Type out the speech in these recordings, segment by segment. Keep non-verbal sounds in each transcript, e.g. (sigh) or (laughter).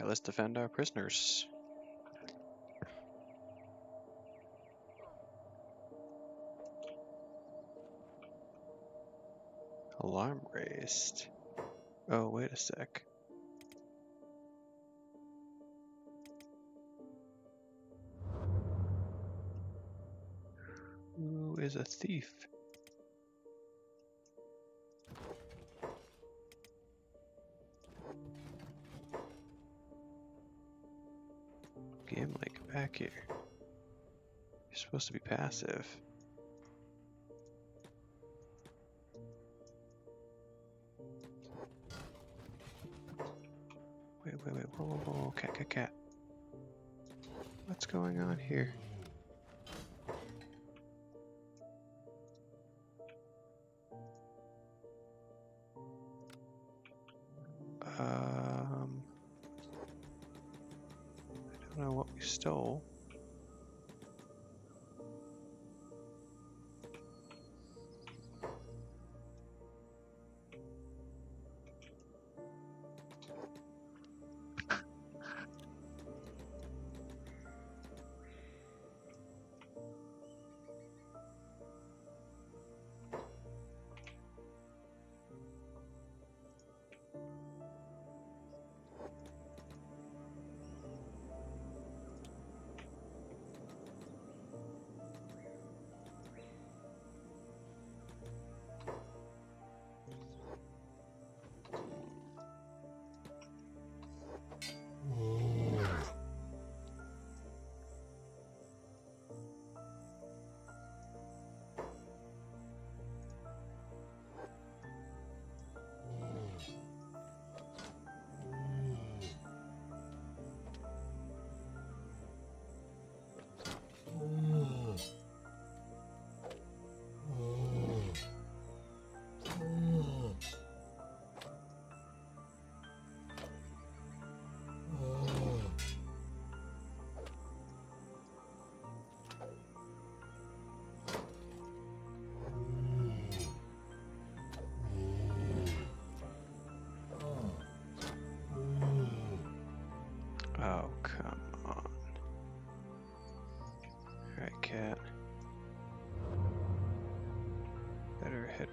Alright, let's defend our prisoners. Alarm raised. Oh, wait a sec. Who is a thief? Back here. You're supposed to be passive. Wait, wait, wait, whoa, whoa, whoa, cat, cat, cat. What's going on here? Know what we stole.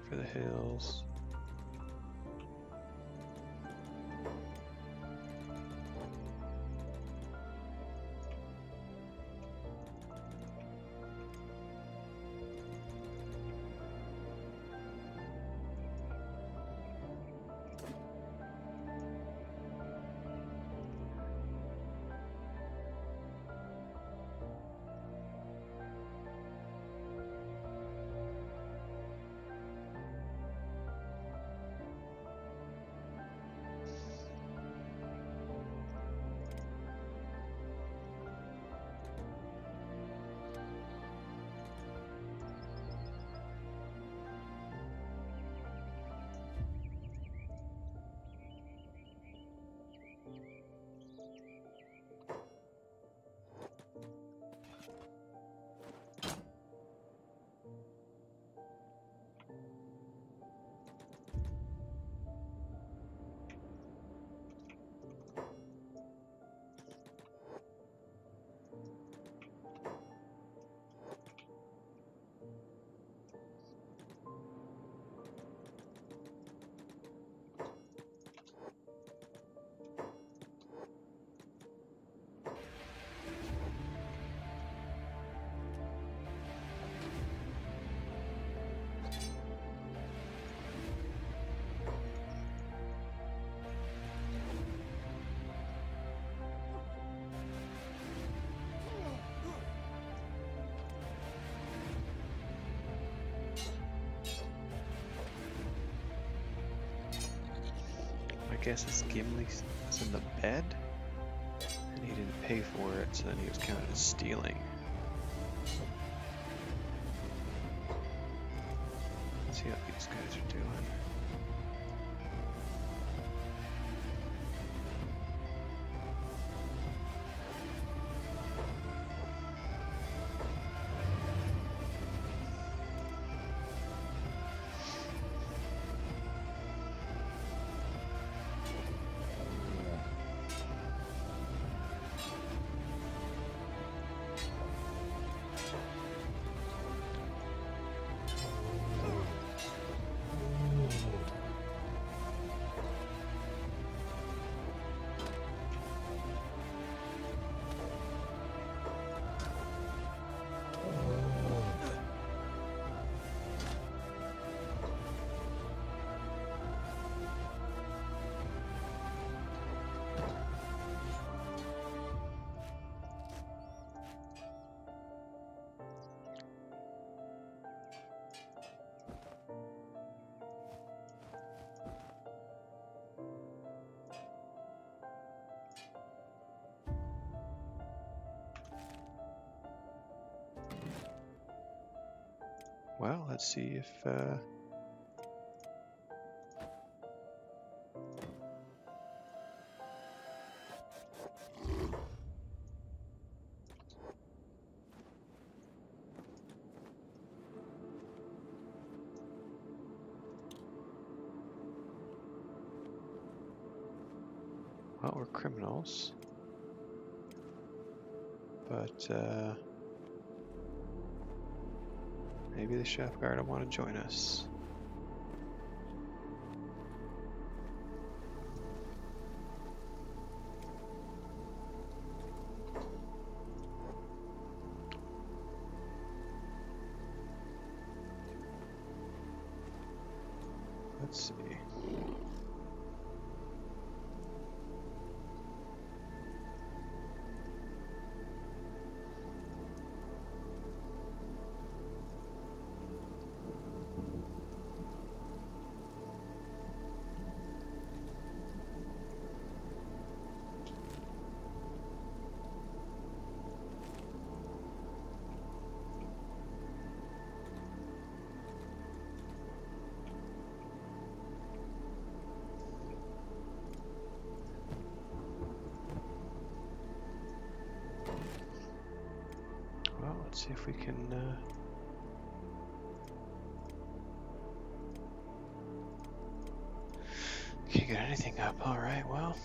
For the hills. Guess it's Gimli's was in the bed, and he didn't pay for it, so then he was counted as stealing. Well, let's see if uh, Well, we're criminals. But, uh, chef guard will want to join us. Let's see. See if we can. Uh... Can't get anything up. All right. Well.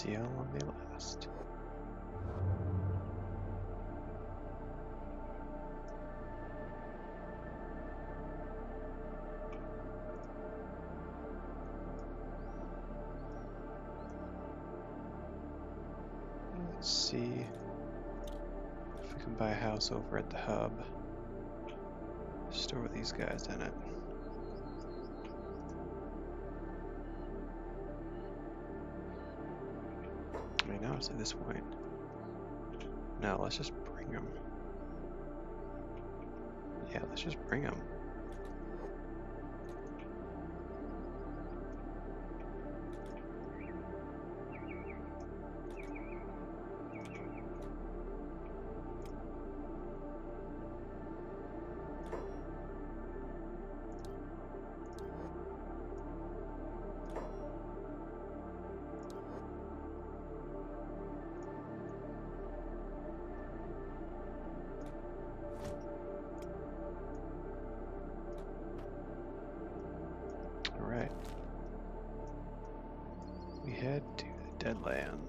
See how long they last. Let's see if we can buy a house over at the hub. Store these guys in it. At this point. No, let's just bring them. Yeah, let's just bring them.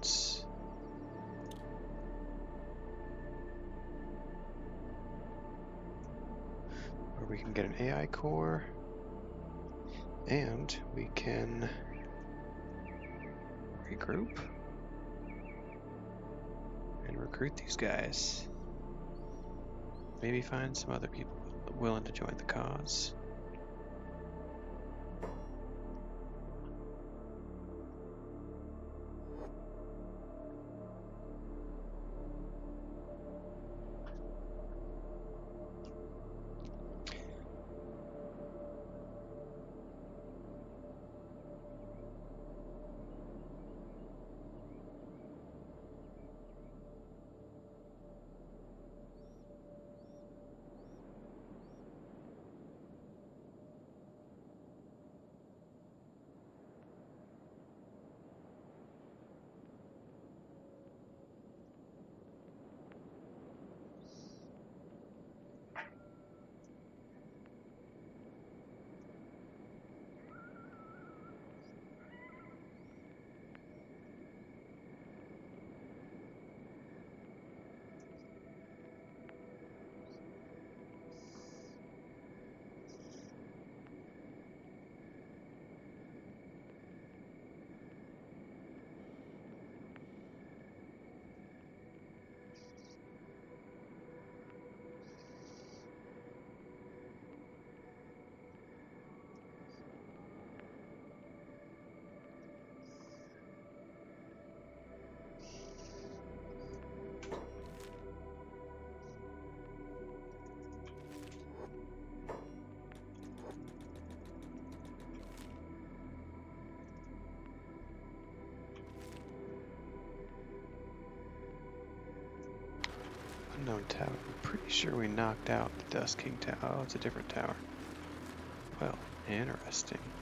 Deadlands. Where we can get an AI core. And we can regroup and recruit these guys. Maybe find some other people willing to join the cause. One tower. I'm pretty sure we knocked out the Dust King tower. Oh, it's a different tower. Well, interesting.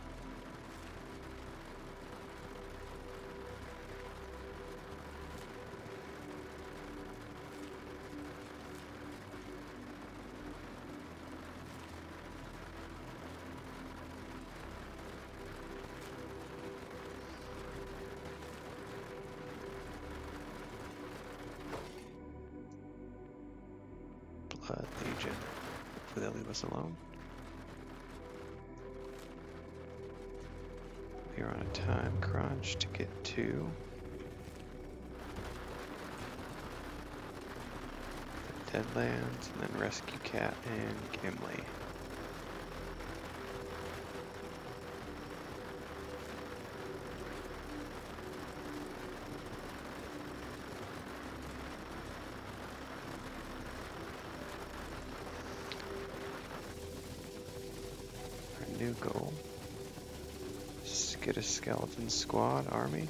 Deadlands and then rescue Cat and Gimli. Our new goal to get a skeleton squad army.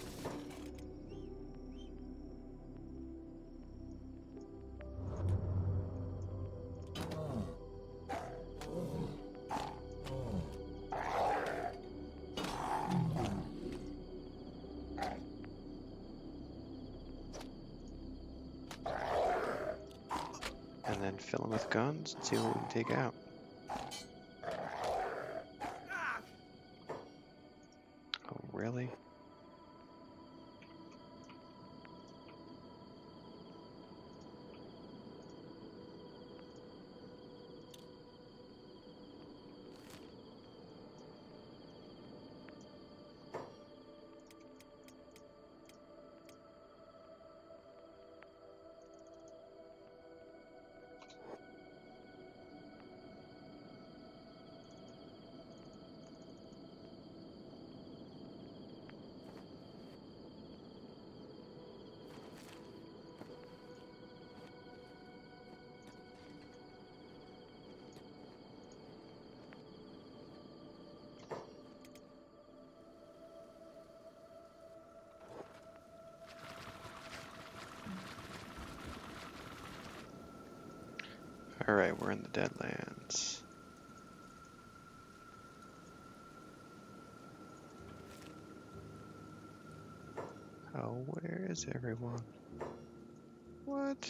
See what we can take out. Alright, we're in the Deadlands. Oh, where is everyone? What?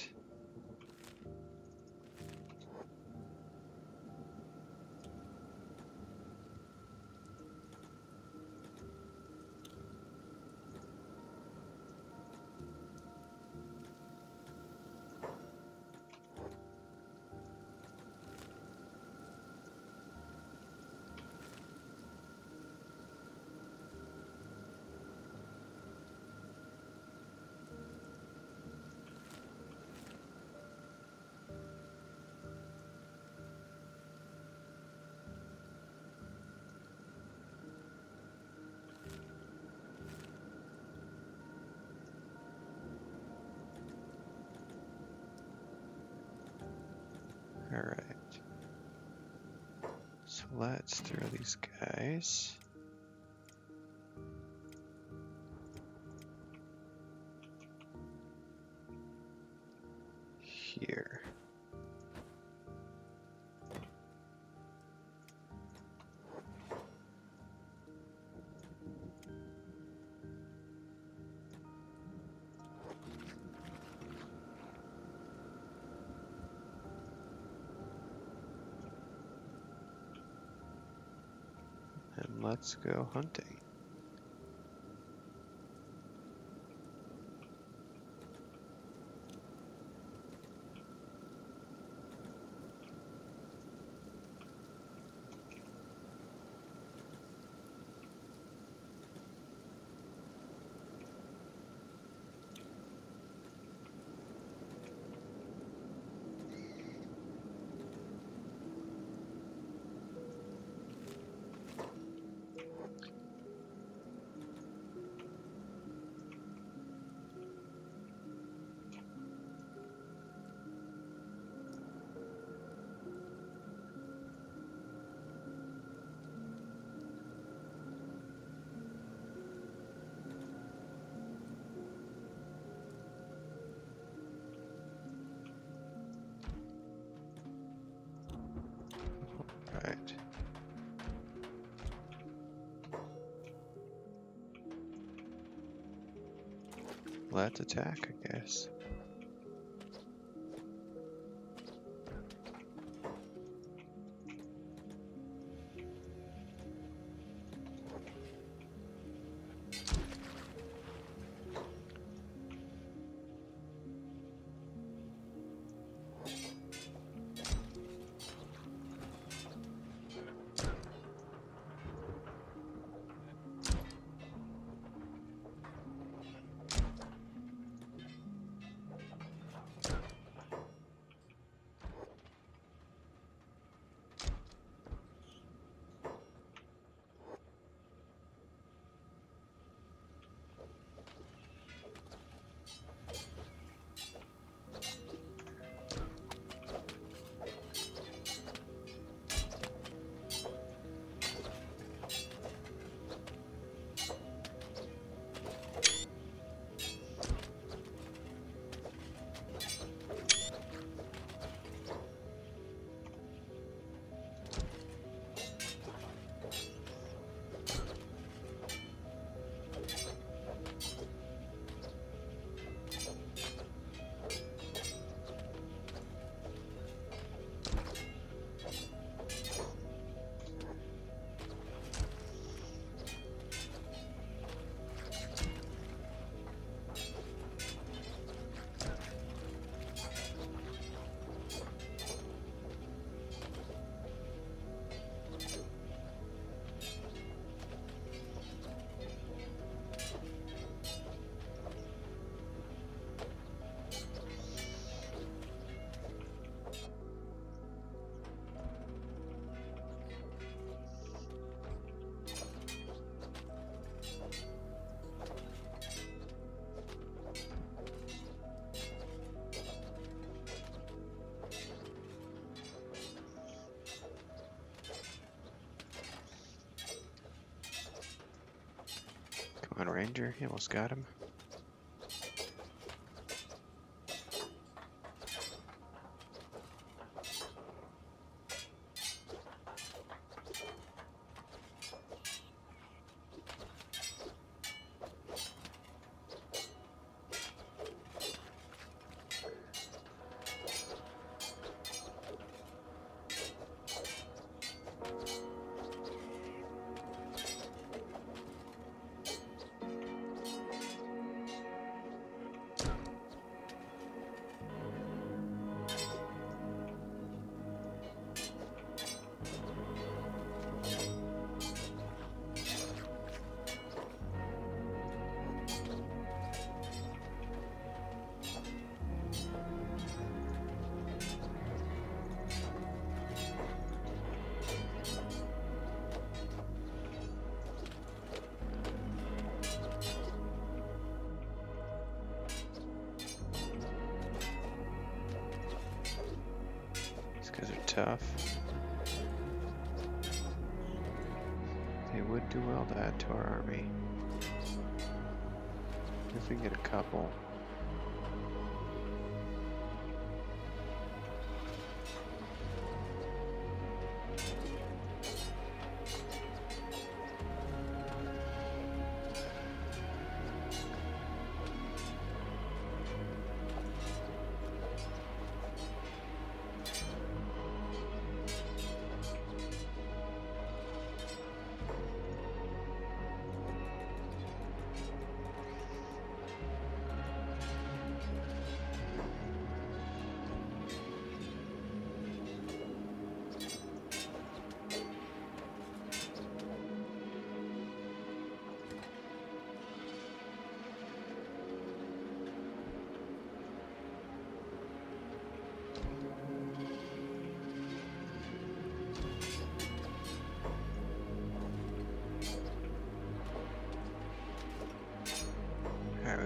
Let's throw these guys. Let's go hunting. Let's attack, I guess. Come on, Ranger. He almost got him. Tough. They would do well to add to our army. If we get a couple.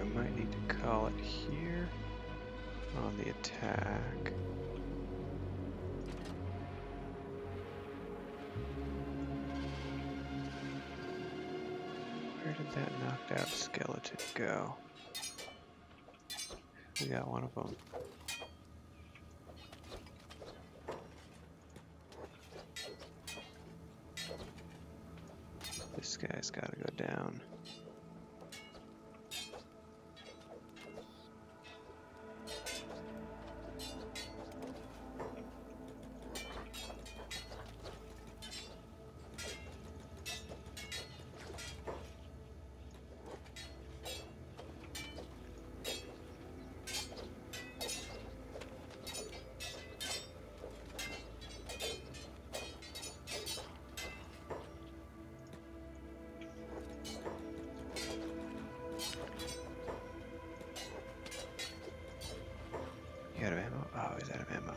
We might need to call it here on the attack. Where did that knocked out skeleton go? We got one of them. Oh, he's out of ammo.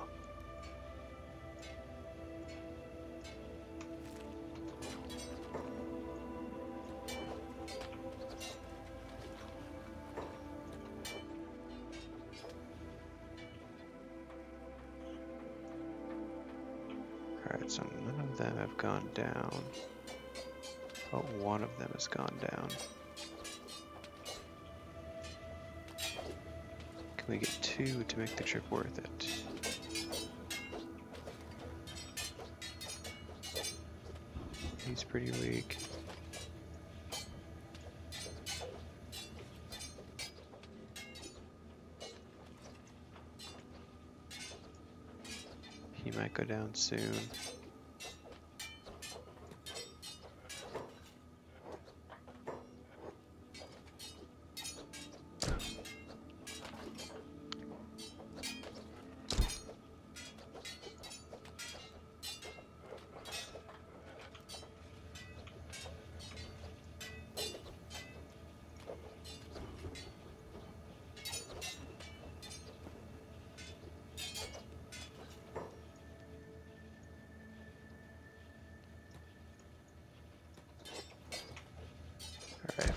Alright, so none of them have gone down. But one of them has gone down. We get two to make the trip worth it? He's pretty weak. He might go down soon.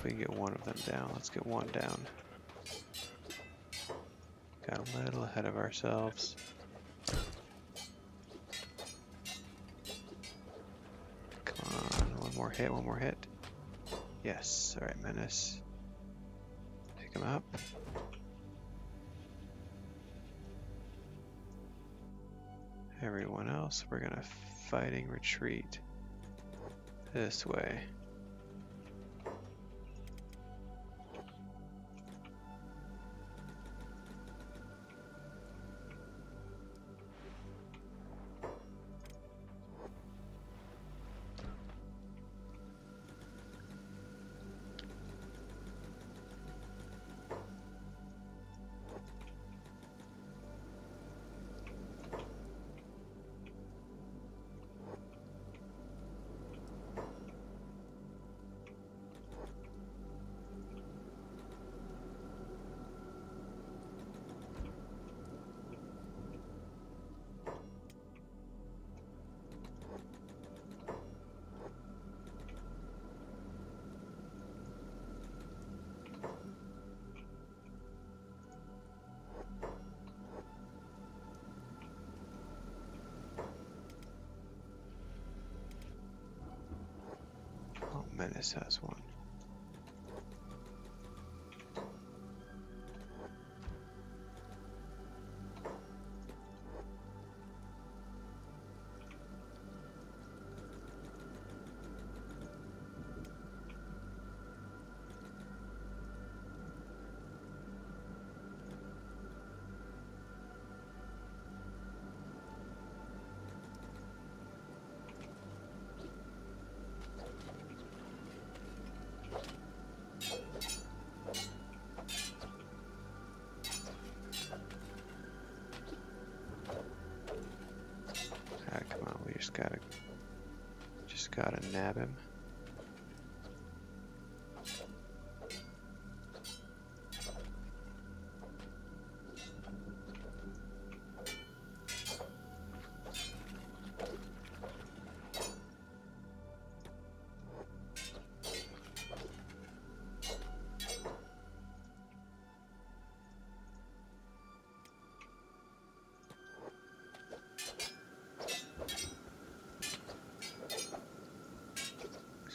If we can get one of them down, let's get one down. Got a little ahead of ourselves. Come on, one more hit, one more hit. Yes, alright, Menace. Pick him up. Everyone else, we're gonna fighting retreat this way. Menace has one. Gotta nab him.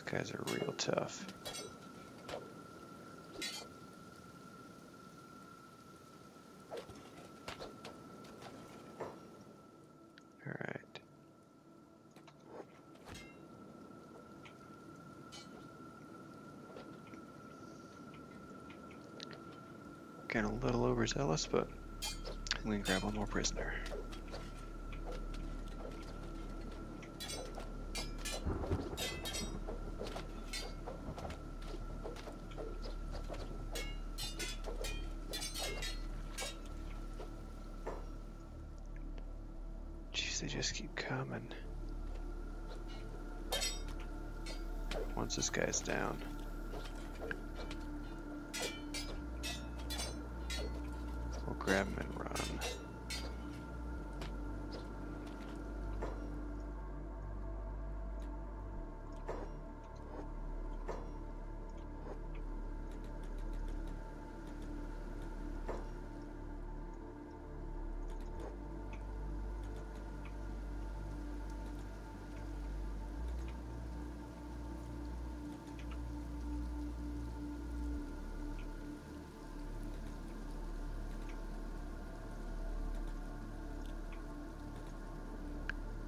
Guys are real tough. Getting a little overzealous, but I'm gonna grab one more prisoner.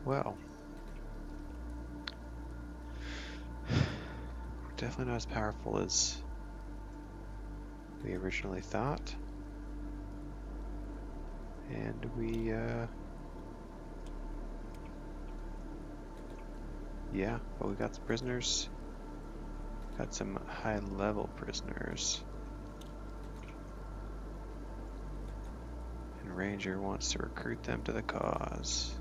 Well. (sighs) Definitely not as powerful as we originally thought. And we, uh, yeah, but we got some prisoners. Got some high level prisoners. And Ranger wants to recruit them to the cause.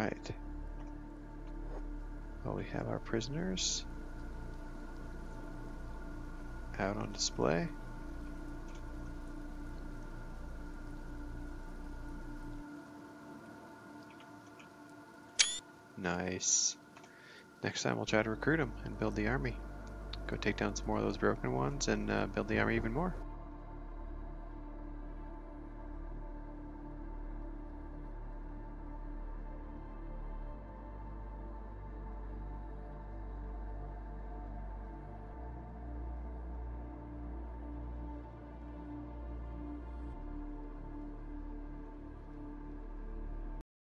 Right. Well, we have our prisoners out on display. Nice. Next time we'll try to recruit them and build the army. Go take down some more of those broken ones and uh, build the army even more.